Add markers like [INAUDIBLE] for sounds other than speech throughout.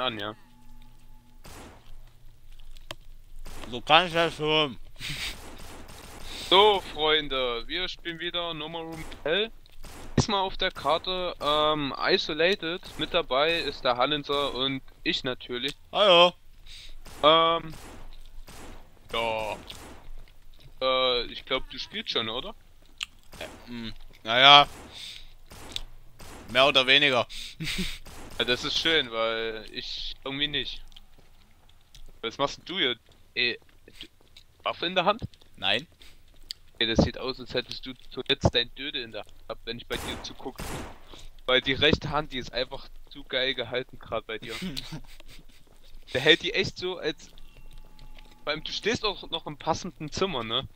An, ja. Du kannst das schon. So, Freunde, wir spielen wieder More Room Hell. Diesmal auf der Karte ähm, Isolated. Mit dabei ist der Hallenser und ich natürlich. Hallo. Ähm. Ja. Äh, ich glaube, du spielst schon, oder? Hm, naja. Mehr oder weniger. [LAUGHS] Ja, das ist schön, weil ich irgendwie nicht. Was machst du hier? Ey, du- Waffe in der Hand? Nein. Ey, das sieht aus, als hättest du zuletzt dein Döde in der Hand, wenn ich bei dir zugucke. Weil die rechte Hand, die ist einfach zu geil gehalten gerade bei dir. [LAUGHS] Der hält die echt so, als... Vor allem, du stehst auch noch im passenden Zimmer, ne?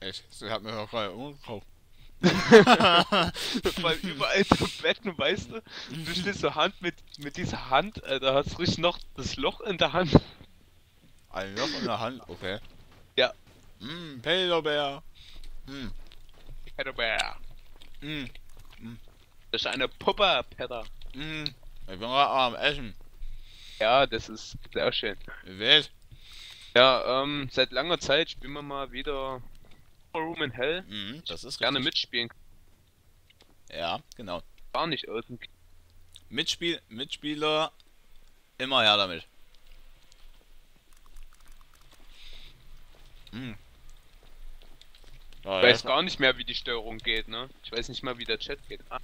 Echt? Sie hat mir auch gerade umgekauft. [LAUGHS] Weil überall so Betten, weißt du? Du stehst so Hand mit, mit dieser Hand, äh, da hast du richtig noch das Loch in der Hand. Ein Loch in der Hand, okay. Ja. Hm, Pelobär. Hm, Pedobär. hm, Das ist eine Puppe, Pedder. hm. Ich bin gerade am Essen. Ja, das ist sehr schön. Wie wär's? Ja, ähm, seit langer Zeit spielen wir mal wieder Room in Hell. Hm, das ist Gerne richtig. mitspielen. Ja, genau. Gar nicht dem Mitspiel, Mitspieler, immer her damit. Hm. Ja, Ich weiß gar nicht mehr, wie die Steuerung geht, ne? Ich weiß nicht mal, wie der Chat geht. Ah,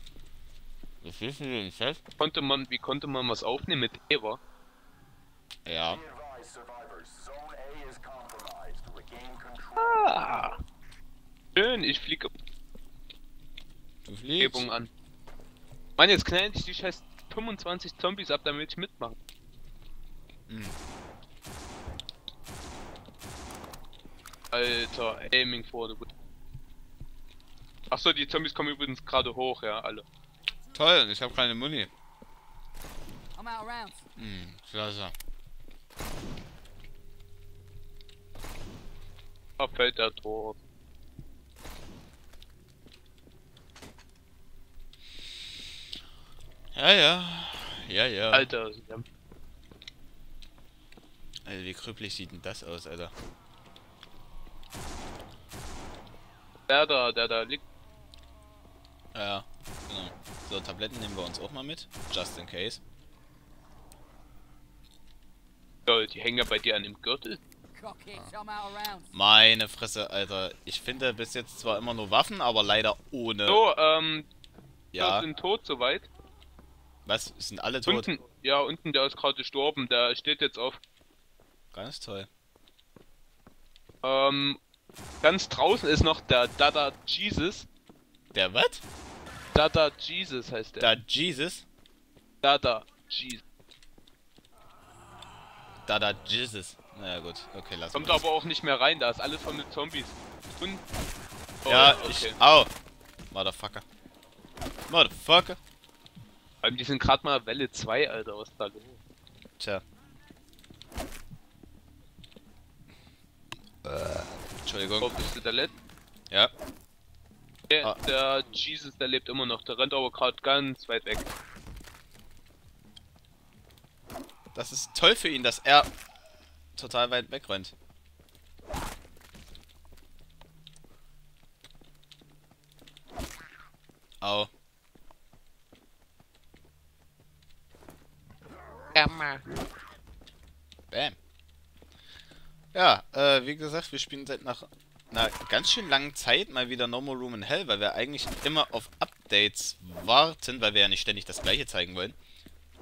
Was willst du denn fest? konnte man, wie konnte man was aufnehmen mit Eva? Ja. Ah. Schön, ich fliege Du fliegst. Umgebung an. Mann, jetzt knallen dich die scheiß 25 Zombies ab, damit ich mitmache. Hm. Alter, aiming for the... Achso, die Zombies kommen übrigens gerade hoch, ja, alle. Toll, ich habe keine Muni. Hm, klasse. Da fällt der Tor. Ja, ja. Ja, ja. Alter, ja. Alter, wie krüppelig sieht denn das aus, Alter? der da, der da liegt. Ja, ja, genau. So, Tabletten nehmen wir uns auch mal mit. Just in case. Ja, die hängen ja bei dir an dem Gürtel. Rounds. Meine Fresse, Alter. Ich finde bis jetzt zwar immer nur Waffen, aber leider ohne. So, ähm, ja. wir sind tot soweit. Was? Sind alle tot? Unten, ja, unten, der ist gerade gestorben, der steht jetzt auf. Ganz toll. Ähm, ganz draußen ist noch der Dada Jesus. Der was? Dada Jesus heißt der. Da Jesus? Dada Jesus. Da da Jesus. Naja gut, okay, lass Kommt aber auch nicht mehr rein, da ist alles voll mit Zombies. Und. Oh, Ja, okay. ich. Au! Motherfucker. Motherfucker. Vor allem, die sind gerade mal Welle 2, Alter, was da los? Tja. Entschuldigung. Oh, bist du der Letzte? Ja. Der, Ah. der Jesus, der lebt immer noch, der rennt aber gerade ganz weit weg. Das ist toll für ihn, dass er total weit wegrennt. Au. Bam. Ja, äh, wie gesagt, wir spielen seit nach einer ganz schön langen Zeit mal wieder No More Room in Hell, weil wir eigentlich immer auf Updates warten, weil wir ja nicht ständig das gleiche zeigen wollen.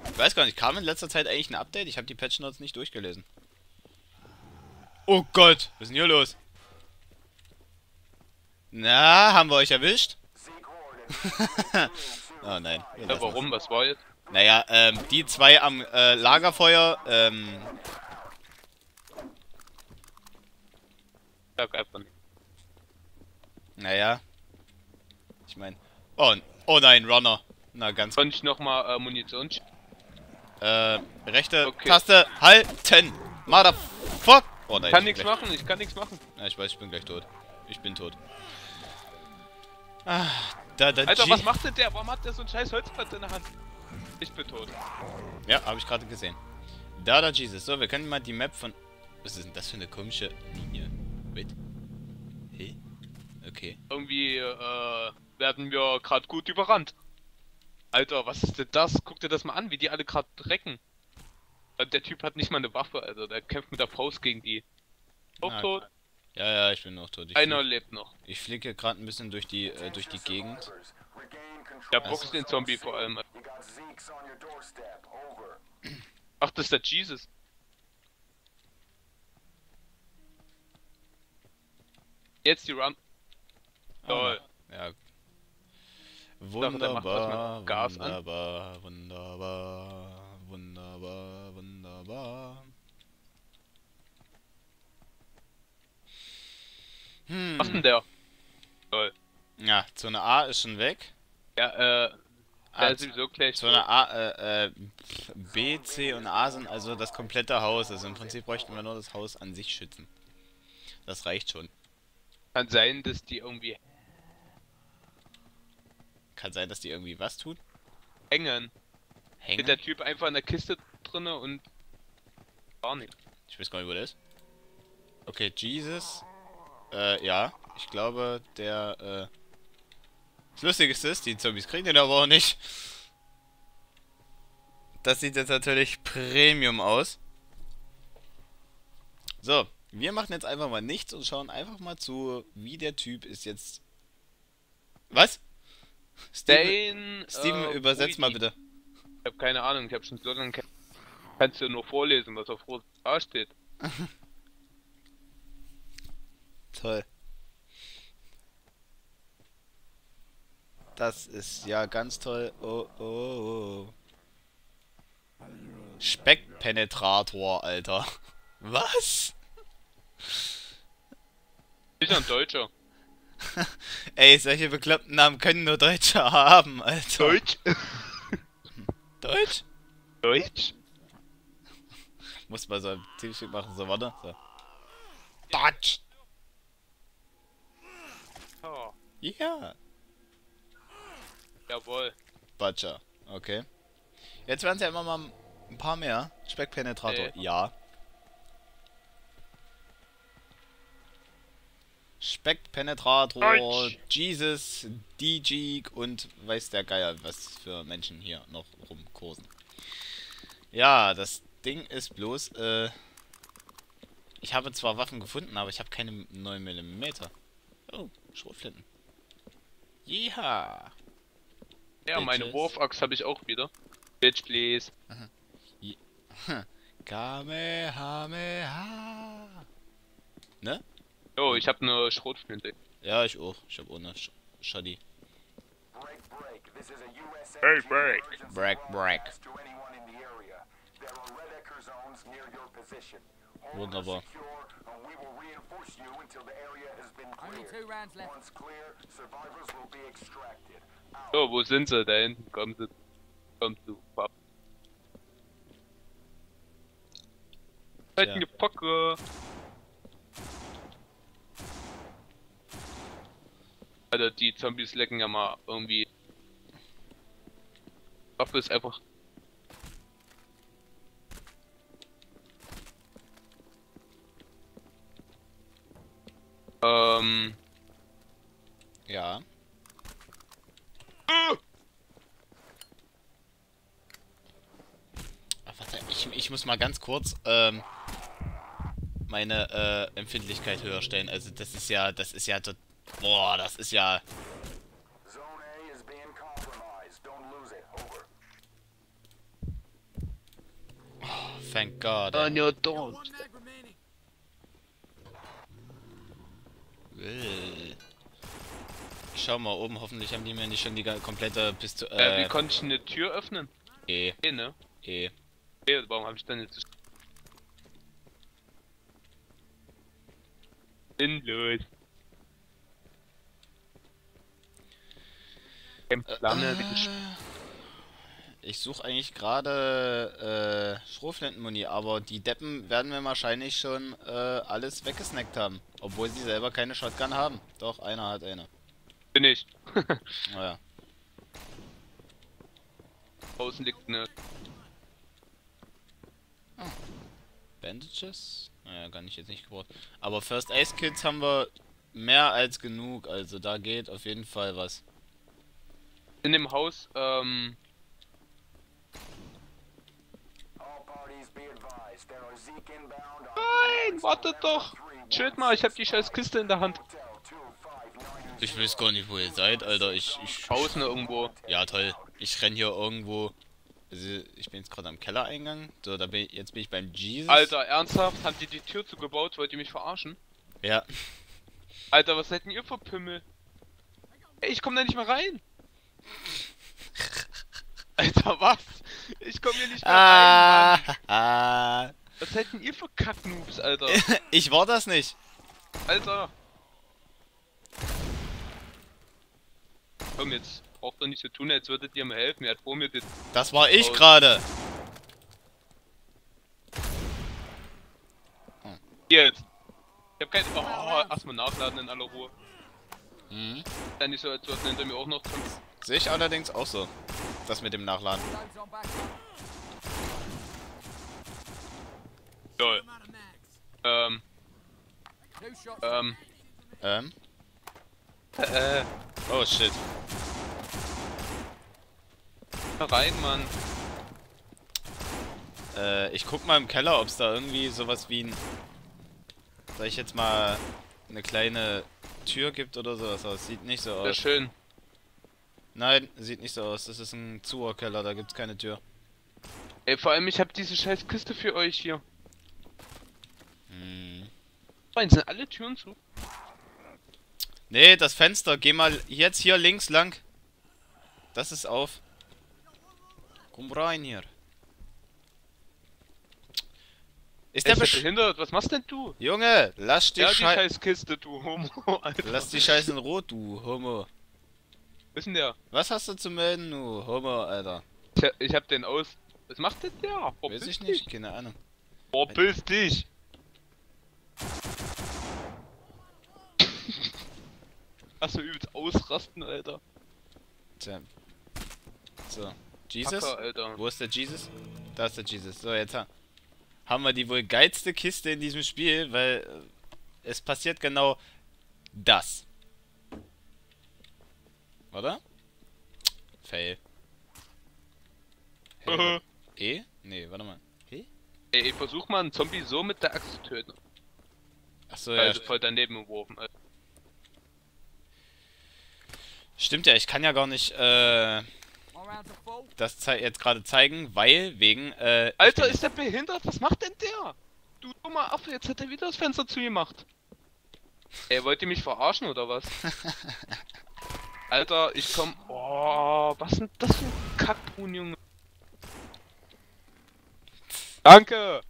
Ich weiß gar nicht, kam in letzter Zeit eigentlich ein Update? Ich habe die Patch Notes nicht durchgelesen. Oh Gott, was ist denn hier los? Na, haben wir euch erwischt? [LAUGHS] oh nein. Ja, warum? Was war jetzt? Naja, ähm, die zwei am äh, Lagerfeuer, ähm, Sag einfach nicht. naja. Ich meine, oh, oh nein, Runner. Na, ganz Konnte ich nochmal äh, Munition Äh, rechte Okay. Taste halten. Motherfuck. Oh nein. Kann ich nichts gleich- machen, ich kann nichts machen. Ja, ich weiß, ich bin gleich tot. Ich bin tot. Ah, da, da, Alter, G- was macht denn der? Warum hat der so ein scheiß Holzbrett in der Hand? Ich bin tot. Ja, habe ich gerade gesehen. Da, da, Jesus. So, wir können mal die Map von... Was ist denn das für eine komische Linie? Wait. Hey? Okay. Irgendwie äh, werden wir gerade gut überrannt. Alter, was ist denn das? Guck dir das mal an, wie die alle gerade drecken. Äh, Der Typ hat nicht mal eine Waffe, also der kämpft mit der Faust gegen die. Auch Ah, tot. Ja, ja, ich bin noch tot. Ich, Einer lebt noch. ich fliege gerade ein bisschen durch die, äh, durch die Gegend. Der of boxt den Zombie vor allem. You got Zeeks on your doorstep. Over. Ach, das ist der Jesus. Jetzt die Run. Toll. Ja. dachte, der macht was Wunderbar, Gas an. wunderbar, wunderbar, wunderbar, wunderbar. Hm. Was denn der? Toll. Ja, Zone A ist schon weg. Ja, äh, Ah, ist sowieso gleich Zone A, äh, äh, B, C und A sind also das komplette Haus. Also im Prinzip bräuchten wir nur das Haus an sich schützen. Das reicht schon. Kann sein, dass die irgendwie Kann sein, dass die irgendwie was tun. hängen. Hängen? Steht der Typ einfach in der Kiste drinne und gar nicht. Ich weiß gar nicht, wo der ist. Okay, Jesus. Äh, ja. Ich glaube, der, äh... Das Lustige ist, die Zombies kriegen den aber auch nicht. Das sieht jetzt natürlich Premium aus. So, wir machen jetzt einfach mal nichts und schauen einfach mal zu, wie der Typ ist jetzt... Was? Steven, Steven, äh, übersetzt mal bitte. Ich hab keine Ahnung, ich hab schon so lange Kannst du nur vorlesen, was auf Rot A steht. [LAUGHS] Toll. Das ist ja ganz toll. Oh, oh, oh. Speckpenetrator, Alter. [LAUGHS] Was? Ist ja ein Deutscher. [LAUGHS] Ey, solche bekloppten Namen können nur Deutsche haben, Alter. Deutsch? [LAUGHS] Deutsch? Deutsch? Muss mal so ein Teamstück machen, so, warte. So. Deutsch! Ja, Ja. Jawohl. Butcher. Okay. Jetzt werden es ja immer mal ein paar mehr. Speckpenetrator. Äh. Ja. Speckpenetrator, Deutsch. Jesus, DJ und weiß der Geier, was für Menschen hier noch rumkursen. Ja, das Ding ist bloß, äh, ich habe zwar Waffen gefunden, aber ich habe keine 9 mm. Oh, Schrotflinten. Ja. Ja, meine Bitches. Wurfachs habe ich auch wieder. Bitch, please. [LAUGHS] Kamehameha. Ne? Jo, ich habe eine Schrotflinte. Ja, ich auch. Ich habe ohne Sch Shoddy. Break, break. This is a USA Hey, break. Break, break. Wunderbar. Only two rounds left. Once clear, survivors will be extracted. So, wo sind sie? Da hinten kommen sie. Du. Papp. Halt Tja. eine Pocke. Alter, die Zombies lecken ja mal irgendwie. Waffe ist einfach. Ähm. Ja. Ah! Ach, warte, ich, muss mal ganz kurz ähm, meine äh, Empfindlichkeit höher stellen. Also das ist ja, das ist ja. Boah, das ist ja. Over. Thank God. On your don't. Äh. Ich schau mal oben, hoffentlich haben die mir nicht schon die komplette Pistole. Äh, wie Äh, konnte ich eine Tür öffnen? E, Eh, ne? E. Eh, warum habe ich dann jetzt. Sinnlos. Kämpflange, Äh, Ich suche eigentlich gerade äh, Strohflintenmuni, aber die Deppen werden mir wahrscheinlich schon äh, alles weggesnackt haben. Obwohl sie selber keine Shotgun haben. Doch, einer hat eine. bin ich. [LAUGHS] Naja. Draußen liegt eine. Bandages? Naja, gar nicht jetzt nicht gebraucht. Aber First Aid Kits haben wir mehr als genug, also da geht auf jeden Fall was. In dem Haus, ähm. Nein, wartet doch! Chillt mal, ich hab die scheiß Kiste in der Hand. Hotel 2590. Ich weiß gar nicht, wo ihr seid, Alter. Ich, ich, Außen irgendwo. ja toll. Ich renn hier irgendwo. Also, ich bin jetzt gerade am Kellereingang. So, da bin ich, jetzt bin ich beim Jesus. Alter, ernsthaft? Haben die die Tür zugebaut? Wollt ihr mich verarschen? Ja. Alter, was seid denn ihr für Pimmel? Ey, ich komm da nicht mehr rein! [LAUGHS] Alter, was? Ich komm hier nicht mehr rein! Ah, ah. Was seid denn ihr für Kacknoobs, Alter? [LAUGHS] ich war das nicht. Alter! Komm jetzt, braucht doch nicht so tun, als würdet ihr mir helfen. Er hat vor mir den. Das war ich gerade. Jetzt! Ich hab kein. Oh, erstmal nachladen in aller Ruhe. Mhm. Dann nicht so, als würden hinter mir auch noch Zombies. Sehe ich allerdings auch so. Das mit dem Nachladen. Lol. Ähm, ähm. Ähm. Äh, Oh shit. Rein, Mann. Äh, ich guck mal im Keller, ob es da irgendwie sowas wie ein. Sag ich jetzt mal eine kleine Tür gibt oder sowas aus. Sieht nicht so Sehr aus. schön. Nein, sieht nicht so aus. Das ist ein Zuhörkeller, da gibt's keine Tür. Ey, vor allem, ich hab diese scheiß Kiste für euch hier. Hm. Nein, sind alle Türen zu? Nee, das Fenster. Geh mal jetzt hier links lang. Das ist auf. Komm rein hier. Ist der behindert? Was machst denn du? Junge, lass die Ja, die Scheiße. scheiß Kiste, du Homo, [LAUGHS] Alter. Lass die Scheiße in Rot, du Homo. Was ist denn der? Was hast du zu melden, du Homo, Alter? Ich, hab- ich hab den aus. Was macht denn der? Weiß Verpiss ich dich. nicht, keine Ahnung. Verpiss dich! [LAUGHS] Achso, übelst ausrasten, Alter. Tja. So. Jesus? Alter. Wo ist der Jesus? Da ist der Jesus. So, jetzt ha haben wir die wohl geilste Kiste in diesem Spiel, weil äh, es passiert genau das. Oder? Fail. Hey, e? Nee, warte mal. E? Ey, versuch mal einen Zombie so mit der Axt zu töten. Achso, ja. Also voll daneben geworfen, Alter. Stimmt ja, ich kann ja gar nicht äh, Das zei jetzt gerade zeigen, weil wegen äh, Alter, ist der behindert? Was macht denn der? Du dummer Affe, jetzt hat er wieder das Fenster zugemacht. Ey, wollt ihr mich verarschen oder was? [LAUGHS] Alter, ich komm. Oh, was denn das für ein Kackbrun, Junge? Danke!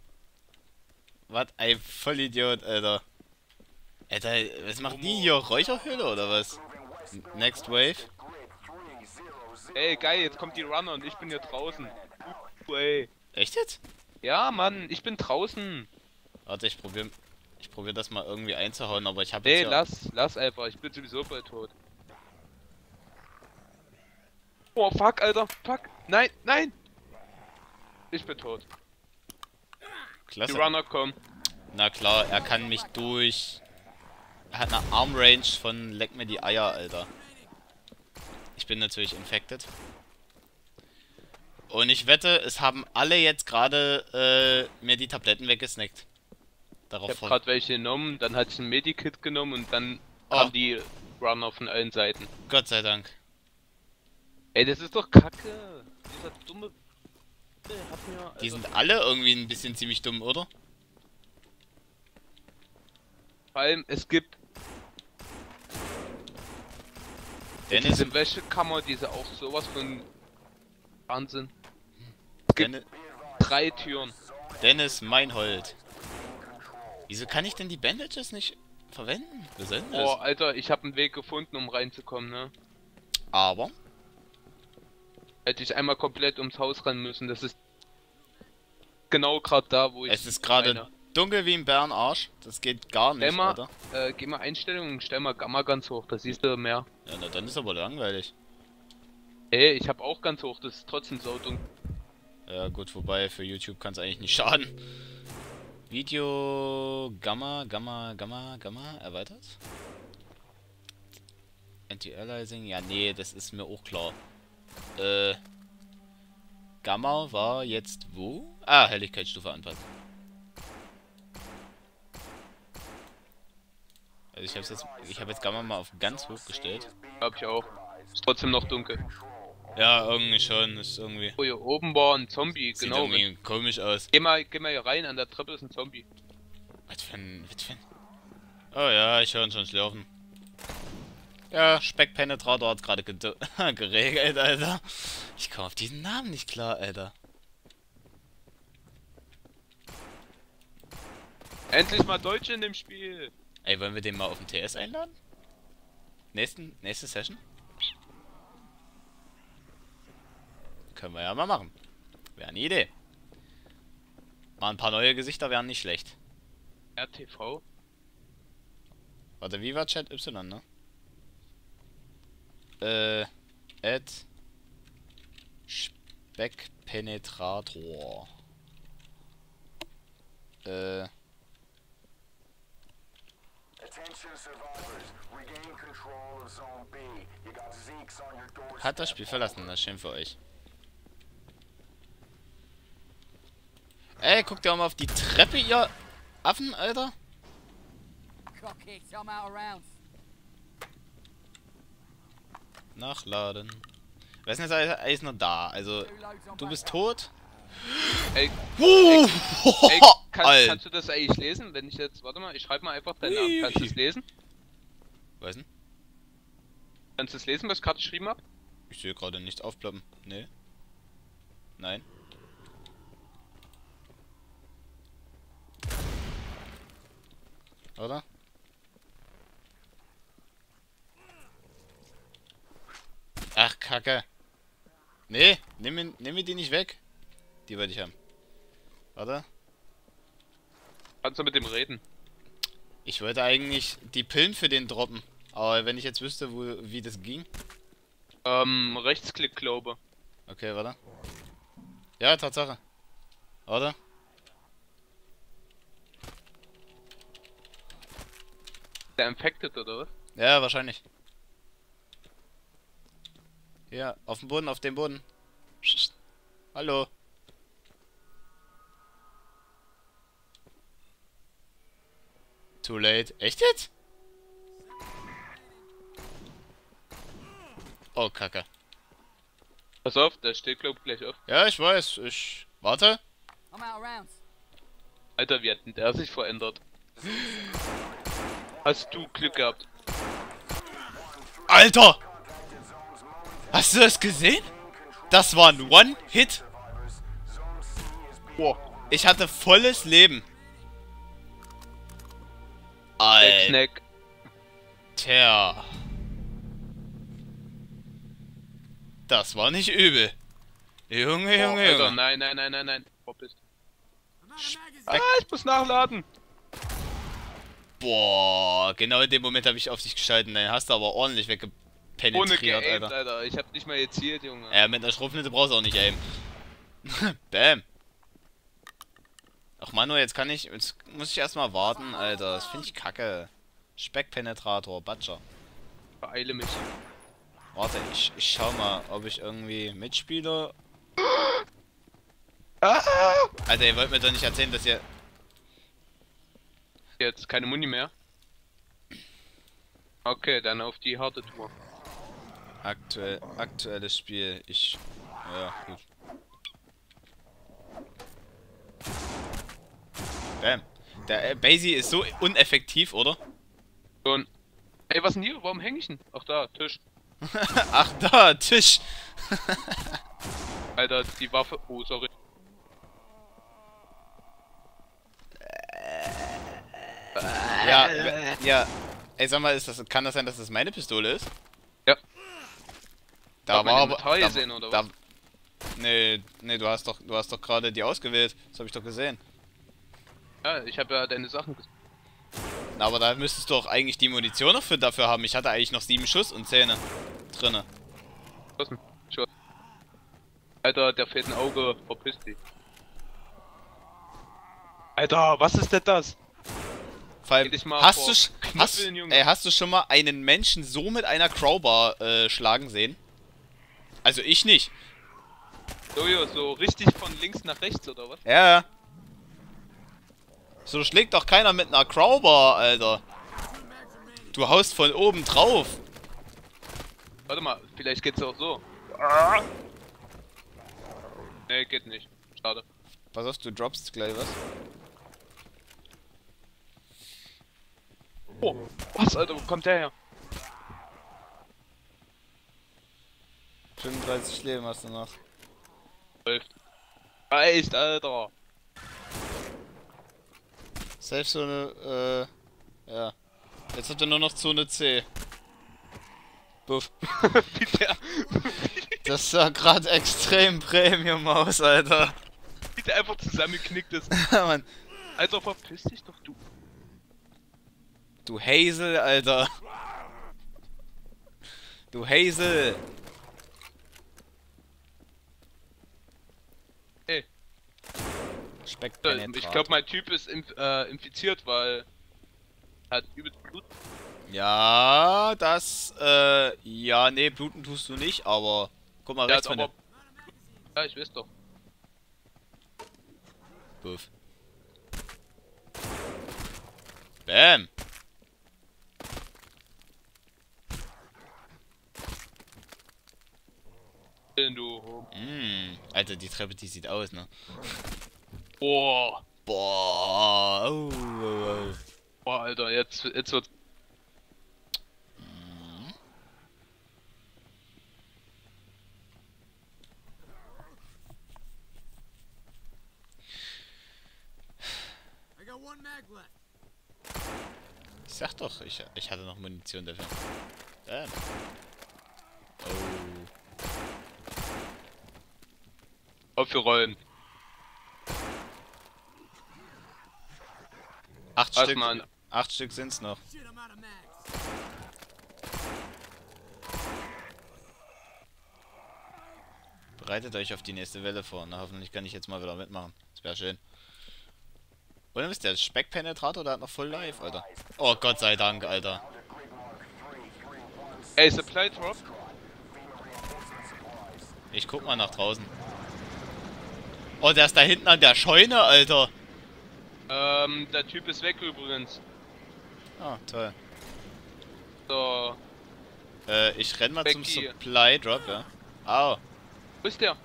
Was ein Vollidiot, Alter. Alter, was machen die hier? Räucherhöhle oder was? Next Wave? Ey, geil, jetzt kommt die Runner und ich bin hier draußen. Uh, ey. Echt jetzt? Ja, Mann, ich bin draußen. Warte, ich probier, ich probier das mal irgendwie einzuhauen, aber ich habe Nee, jetzt ja... lass, lass einfach, ich bin sowieso bald tot. Oh, fuck, Alter, fuck. Nein, nein! Ich bin tot. Die Klasse. Runner kommen. Na klar, er kann mich durch... Er hat eine Armrange von leck mir die Eier, Alter. Ich bin natürlich infected. Und ich wette, es haben alle jetzt gerade äh, mir die Tabletten weggesnackt. Darauf Ich hab voll- grad welche genommen, dann hatte ich ein Medikit genommen und dann Oh. die Runner von allen Seiten. Gott sei Dank. Ey, das ist doch kacke. Dieser dumme... Hat mir, Die also, sind alle irgendwie ein bisschen ziemlich dumm, oder? vor allem, es gibt Dennis, diese Wäschekammer, diese auch sowas von Wahnsinn. Es gibt Dennis, drei Türen. Dennis Meinhold. Wieso kann ich denn die Bandages nicht verwenden? Was denn das? Oh, Alter, ich habe einen Weg gefunden, um reinzukommen, ne? Aber, Hätte ich einmal komplett ums Haus rennen müssen. Das ist genau gerade da, wo ich. es ist gerade. Dunkel wie ein Bärenarsch. Das geht gar Stell nicht, mal, Alter. äh, geh mal Einstellungen und stell mal Gamma ganz hoch, da siehst du mehr. Ja, na, dann ist aber langweilig. Ey, ich hab auch ganz hoch, das ist trotzdem saudunkel. Ja gut, wobei für YouTube kann es eigentlich nicht schaden. Video Gamma, Gamma, Gamma, Gamma erweitert. Anti-Aliasing, ja nee, das ist mir auch klar. Äh, Gamma war jetzt wo? Ah, Helligkeitsstufe anpassen. Also ich habe jetzt, ich habe jetzt Gamma mal auf ganz hoch gestellt. Hab ich auch. Ist trotzdem noch dunkel. Ja, irgendwie schon, ist irgendwie, Oh, hier oben war ein Zombie, sieht genau. irgendwie komisch aus. Geh mal, geh mal hier rein, an der Treppe ist ein Zombie. Was für ein, was für ein... Oh ja, ich höre ihn schon schlürfen. Ja, Speckpenetrator hat gerade [LAUGHS] geregelt, Alter. Ich komme auf diesen Namen nicht klar, Alter. Endlich mal Deutsche in dem Spiel. Ey, wollen wir den mal auf den TS einladen? Nächsten, nächste Session? Können wir ja mal machen. Wäre eine Idee. Mal ein paar neue Gesichter wären nicht schlecht. RTV? Warte, wie war Chat Y, ne? Äh, Add Speckpenetrator. Äh, hat das Spiel verlassen, das ist schön für euch. Ey, guckt ihr auch mal auf die Treppe, ihr Affen, Alter? Nachladen. Wer ist denn jetzt alles noch da? Also, du bist tot? Ey, Uh, ey kann, Alter. kannst du das eigentlich lesen? Wenn ich jetzt, warte mal, ich schreibe mal einfach deinen Namen. Kannst du es lesen? Weiß nicht. Kannst du es lesen, was ich gerade geschrieben hab? Ich sehe gerade nichts aufploppen. Nee. Nein. Oder? Ach, Kacke. Nee, nimm mir, nimm mir die nicht weg. Die wollte ich haben. Warte. Kannst du mit dem reden? Ich wollte eigentlich die Pillen für den droppen. Aber wenn ich jetzt wüsste, wo, wie das ging. Ähm, Rechtsklick, glaube. Okay, warte. Ja, Tatsache. Warte. Der infected oder was? Ja, wahrscheinlich. Ja, auf dem Boden, auf dem Boden. Hallo. Too late. Echt jetzt? Oh, Kacke. Pass auf, der steht glaub gleich auf. Ja, ich weiß. Ich... Warte. Alter, wie hat denn der sich verändert? Hast du Glück gehabt? Alter! Hast du das gesehen? Das war ein One-Hit. Boah, Ich hatte volles Leben. Alter. Snack. Das war nicht übel. Junge, Junge, Alter, Junge. nein, nein, nein, nein, nein. Wo bist. Ah, ich muss nachladen. Boah, genau in dem Moment habe ich auf dich geschalten. Dann hast du aber ordentlich Ohne weggepenetriert, geaimt, Alter. Alter. Ich hab nicht mal gezielt, Junge. Ja, mit einer Schrotflinte brauchst du auch nicht aimen. [LAUGHS] Bam. Ach Manu, jetzt kann ich. Jetzt muss ich erstmal warten, Alter. Das finde ich kacke. Speckpenetrator, Butcher. Beeile mich. Warte, ich, ich schau mal, ob ich irgendwie mitspiele. Ah! Alter, ihr wollt mir doch nicht erzählen, dass ihr. Jetzt keine Muni mehr. Okay, dann auf die harte Tour. Aktuell, aktuelles Spiel. Ich. Ja, gut. Bam. Der äh, Basie ist so uneffektiv, oder? Und. Ey, was denn hier? Warum häng ich denn? Ach da, Tisch. [LAUGHS] Ach da, Tisch. [LAUGHS] Alter, die Waffe. Oh, sorry. Ja, w- ja. Ey, sag mal, ist das, kann das sein, dass das meine Pistole ist? Ja. Da man war aber. Da, gesehen, oder da? Nee, nee, du hast doch, du hast doch gerade die ausgewählt. Das habe ich doch gesehen. Ja, ich habe ja deine Sachen gesehen. Na, aber da müsstest du auch eigentlich die Munition noch für dafür haben. Ich hatte eigentlich noch sieben Schuss und Zähne drinne. geschossen. Schon. Alter, der fehlt ein Auge, verpiss dich. Alter, was ist denn das? Vor allem, Geh dich mal hast, du, hast, ey, hast du schon mal einen Menschen so mit einer Crowbar äh, schlagen sehen? Also ich nicht. Jojo, so richtig von links nach rechts oder was? Ja. So schlägt doch keiner mit einer Crowbar, Alter. Du haust von oben drauf. Warte mal, vielleicht geht's auch so. Ah. Nee, geht nicht. Schade. Pass auf, du droppst gleich was. Oh, was, Alter, wo kommt der her? 35 Leben hast du noch. Läuft. Reicht, Alter. Safe Zone, äh, ja. Jetzt hat er nur noch Zone C. Buff. [LAUGHS] Das sah gerade extrem Premium aus, Alter. wie der einfach zusammengeknickt ist. [LAUGHS] Mann. Alter, verpiss dich doch, du. Du Hazel, Alter. Du Hazel. Ey. Speckpenetrat. Ich glaube, mein Typ ist inf äh, infiziert, weil er hat übelst Blut. Ja, das, äh, ja, nee, bluten tust du nicht, aber guck mal Der rechts hat von aber... dir. Ja, ich weiß doch. Buff. Bam. Du... Mm, Alter, die Treppe, die sieht aus, ne? Boah. Boah. Oh, oh, oh. Boah, Alter, jetzt, jetzt wird... I got one mag left. Ich sag doch, ich, ich hatte noch Munition dafür. Bam. Oh. Aufgerollen. Acht Stück. Mann? Acht Stück sind's noch. Bereitet euch auf die nächste Welle vor. Na, hoffentlich kann ich jetzt mal wieder mitmachen. Das wäre schön. Und ist der Speckpenetrator, der hat noch voll live, Alter. Oh Gott sei Dank, Alter. Ey, Supply Drop? Ich guck mal nach draußen. Oh, der ist da hinten an der Scheune, Alter. Ähm, der Typ ist weg übrigens. Ah, toll. So, Äh, ich renn mal zum Becky. Supply Drop, ja. Au. wo ist der?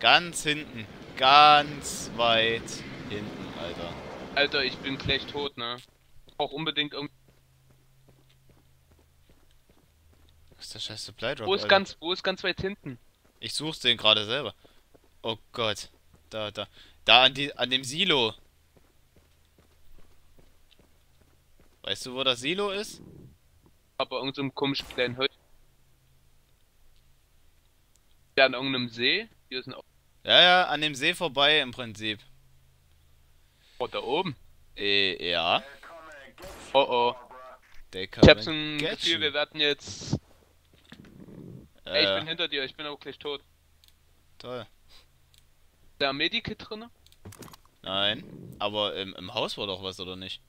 Ganz hinten. Ganz weit hinten, Alter. Alter, ich bin gleich tot, ne? Auch unbedingt irgendwie. Was ist der scheiß Supply Drop? Wo ist Alter? ganz, wo ist ganz weit hinten? Ich such's den gerade selber. Oh Gott. Da, da. Da an, die, an dem Silo. Weißt du, wo das Silo ist? Aber irgendeinem so komischen kleinen Häuschen. Ja, an irgendeinem See. Hier ist ein Ja, ja, an dem See vorbei im Prinzip. Oh, da oben. Äh, ja. Oh oh. Der Ich hab so ein Gefühl, wir werden jetzt. Ey, ich Äh, bin hinter dir, ich bin auch gleich tot. toll. Ist da Medikit drinne? Nein. Aber im, im Haus war doch was, oder nicht?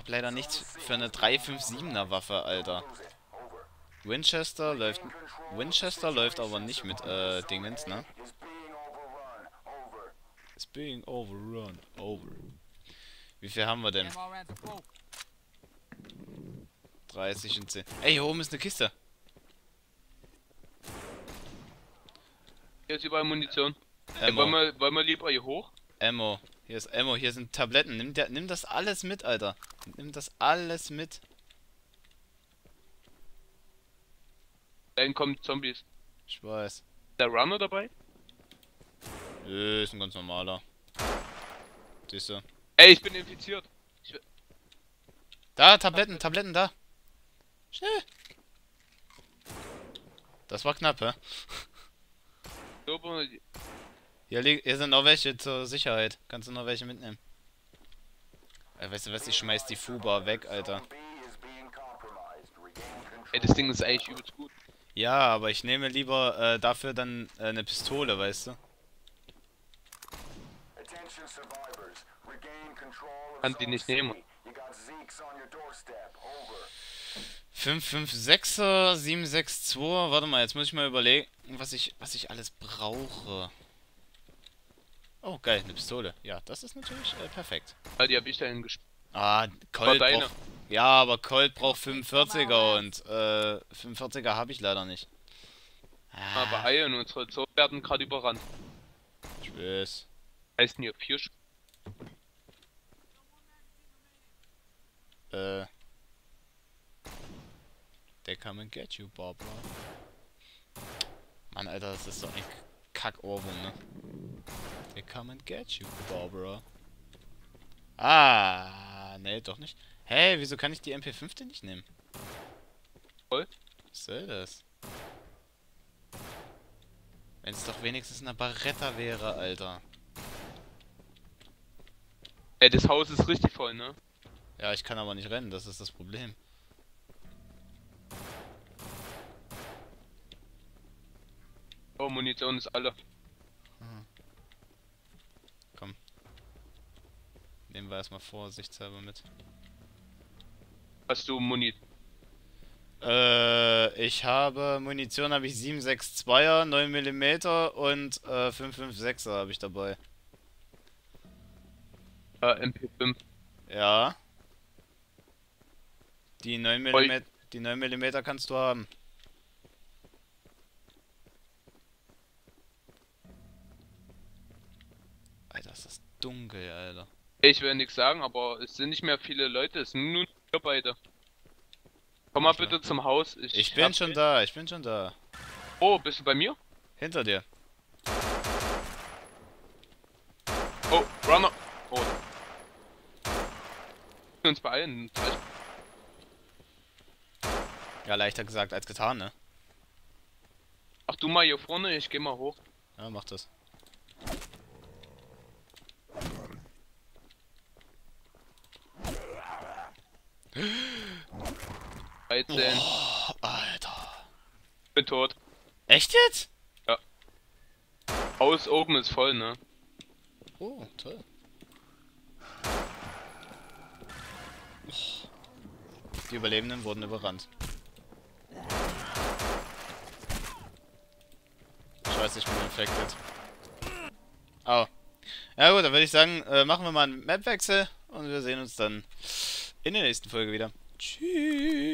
Ich habe leider nichts für eine 357er Waffe, Alter. Winchester läuft. Winchester läuft aber nicht mit äh, Dingens, ne? Is being overrun. It's being overrun. Over. Wie viel haben wir denn? Ten more rounds of full. 30 und 10. Ey, hier oben ist eine Kiste. Hier ist überall Munition. Ey, wollen, wir, wollen wir lieber hier hoch? Ammo. Hier ist Ammo. Hier sind Tabletten. Nimm, der, nimm das alles mit, Alter. Nimm das alles mit. Dann kommen Zombies. Ich weiß. Ist der Runner dabei? Nö, ist ein ganz normaler. Siehst du. Ey, ich bin infiziert. Da, Tabletten, Tabletten, da. Schnell. Das war knapp, hä? Hier, hier sind noch welche zur Sicherheit. Kannst du noch welche mitnehmen? Weißt du was, ich schmeiß die Fuba weg, Alter. Ey, das Ding ist eigentlich übelst gut. Ja, aber ich nehme lieber äh, dafür dann äh, eine Pistole, weißt du? Kann die nicht nehmen. You got Zeeks on your doorstep. Over. 556er, 762. Warte mal, jetzt muss ich mal überlegen, was ich, was ich alles brauche. Oh, geil, eine Pistole. Ja, das ist natürlich äh, perfekt. Ja, die hab ich dahin gespielt. Ah, Colt braucht... Ja, aber Colt braucht 45er und äh, 45er habe ich leider nicht. Ah, Aber Eier und unsere Zonen werden gerade überrannt. Tschüss. Heißen hier vier Sch Äh. They come and get you, Barbara. Mann, Alter, das ist so ein Kack-Ohrwurm, ne? They come and get you, Barbara. Ah, nee, doch nicht. Hä, wieso kann ich die MP5 denn nicht nehmen? Voll? Was soll das? Wenn es doch wenigstens eine Barretta wäre, Alter. Ey, das Haus ist richtig voll, ne? Ja, ich kann aber nicht rennen, das ist das Problem. Oh, Munition ist alle. Nehmen wir erstmal vorsichtshalber mit. Hast du Muni? Äh, ich habe Munition habe ich 762er, 9 mm und äh, 556er habe ich dabei. Äh, MP5. Ja. Die 9 Oi. mm, die 9 mm kannst du haben. Alter, ist das dunkel, Alter. Ich will nichts sagen, aber es sind nicht mehr viele Leute, es sind nur wir beide. Komm mal bitte zum Haus. Ich, Ich bin schon da, ich bin schon da. Oh, bist du bei mir? Hinter dir. Oh, Runner. Oh. Wir uns beeilen. Ja, leichter gesagt als getan, ne? Ach du mal hier vorne, ich geh mal hoch. Ja, mach das. 13. Oh, Alter. Bin tot. Echt jetzt? Haus oben ist voll, ne? Oh, toll. Die Überlebenden wurden überrannt. Scheiße, ich bin infected. Au. Ja gut, dann würde ich sagen, äh, machen wir mal einen Mapwechsel und wir sehen uns dann in der nächsten Folge wieder. Tschüss.